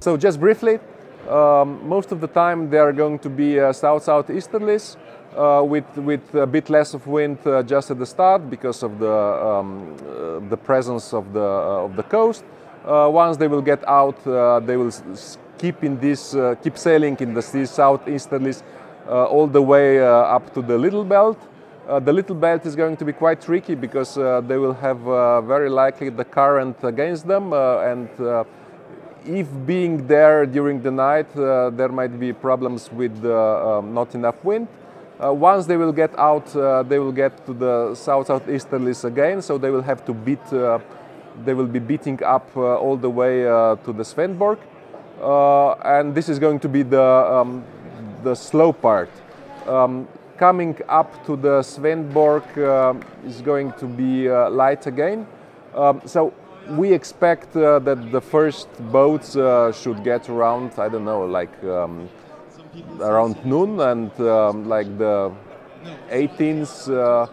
So just briefly, um, most of the time they are going to be uh, south southeasterlies uh, with with a bit less of wind uh, just at the start because of the um, uh, the presence of the uh, of the coast. Uh, once they will get out, they will keep in this keep sailing in the sea southeasterlies all the way up to the Little Belt. the Little Belt is going to be quite tricky because they will have very likely the current against them and if being there during the night, uh, there might be problems with um, not enough wind. Uh, once they will get out, uh, they will get to the south southeasterlies again, so they will have to beat. Uh, they will be beating up all the way to the Svendborg, and this is going to be the um, the slow part. Um, coming up to the Svendborg is going to be light again. Um, so we expect uh, that the first boats uh, should get around, I don't know, like um, around noon, and um, like the 18th, uh,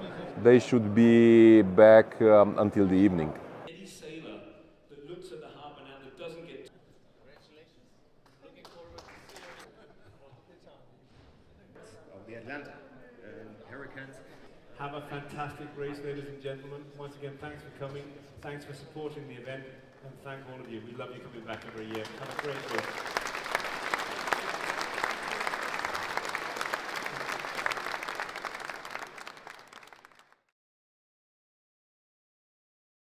they should be back um, until the evening. the Atlanta Hurricanes. Have a fantastic race, ladies and gentlemen. Once again, thanks for coming. Thanks for supporting the event. And thank all of you. We love you coming back every year. Have a great day.